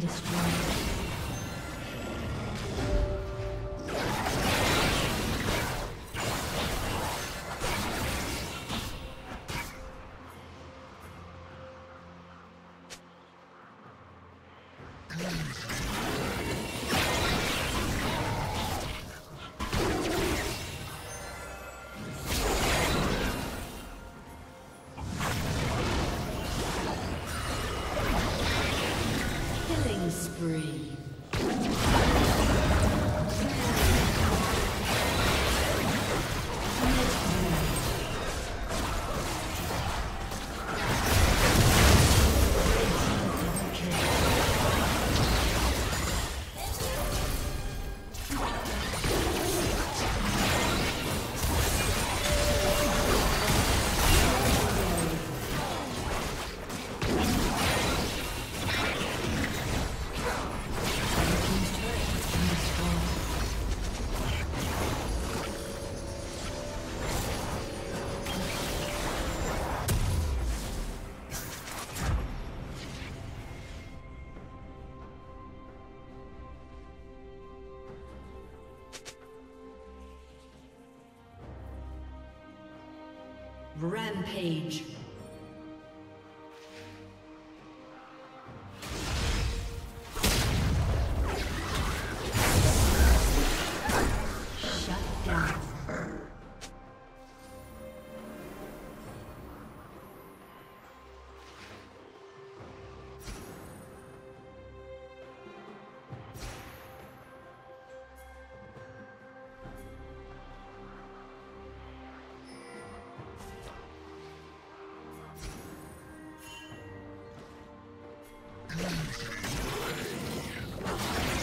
Been destroyed. Killing spree. Rampage. Come on.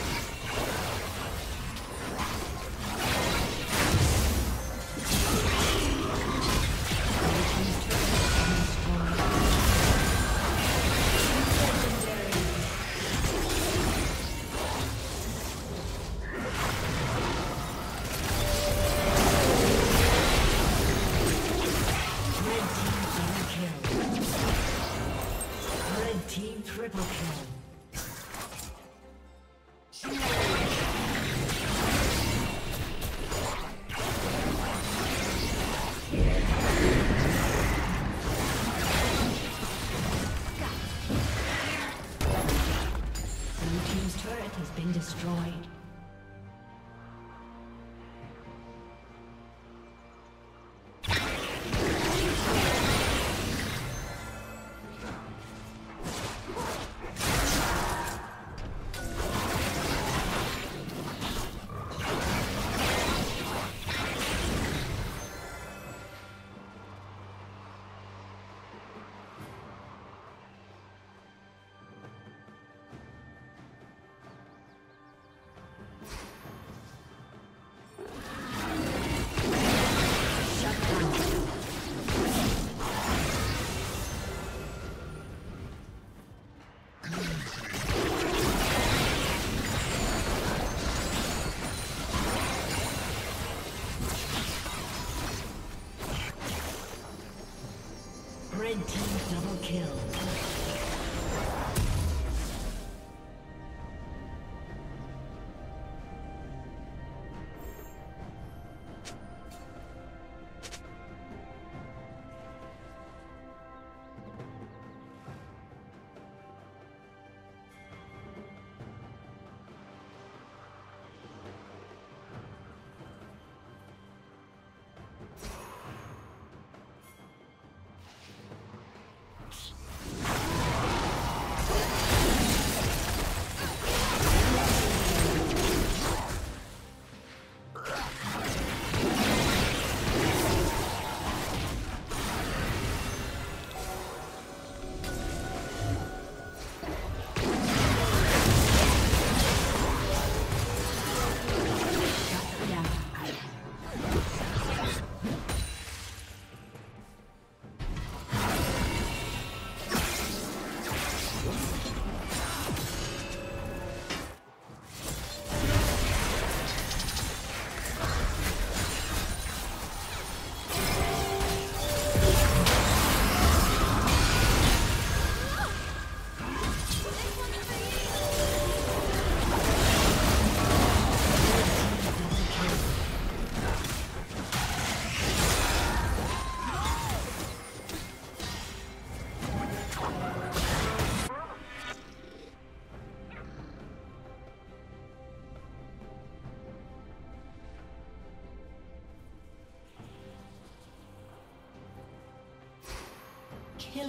Destroyed.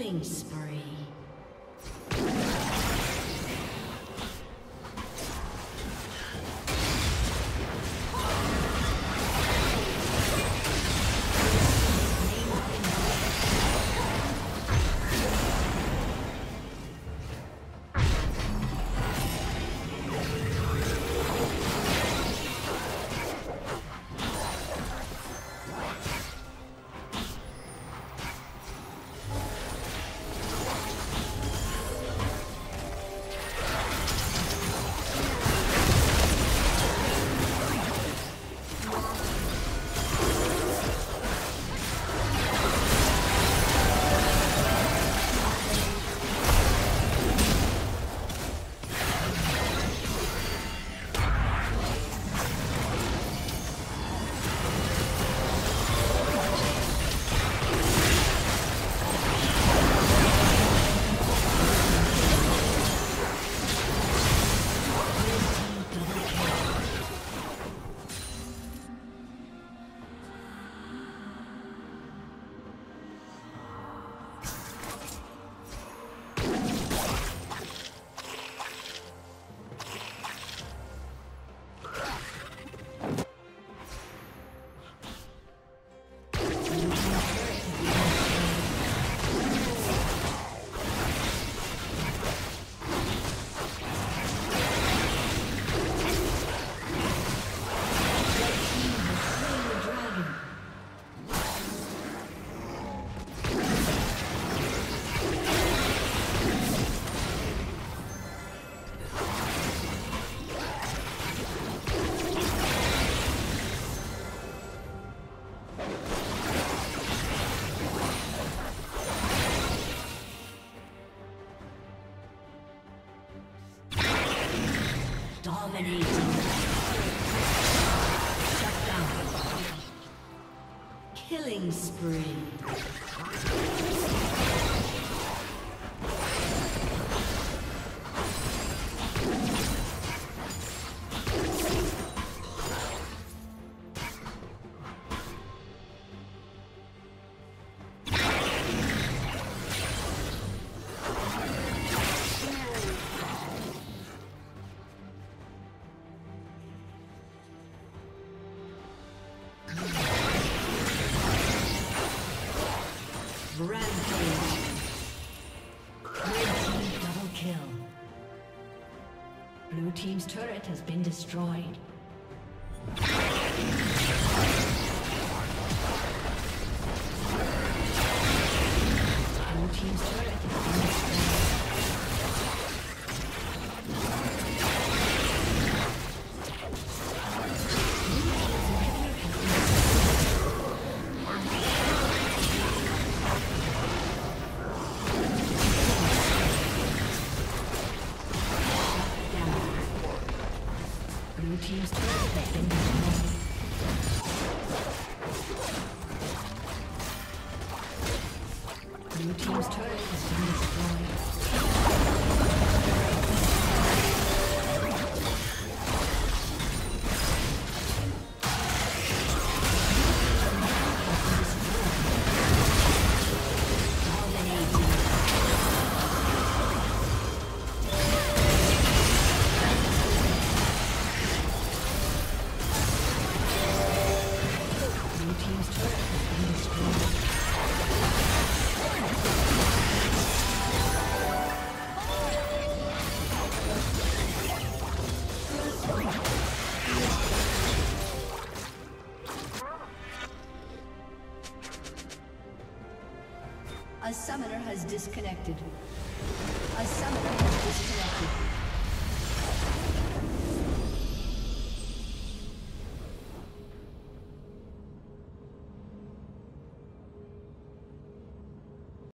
Killing spree. Dominating. Destroyed. Disconnected.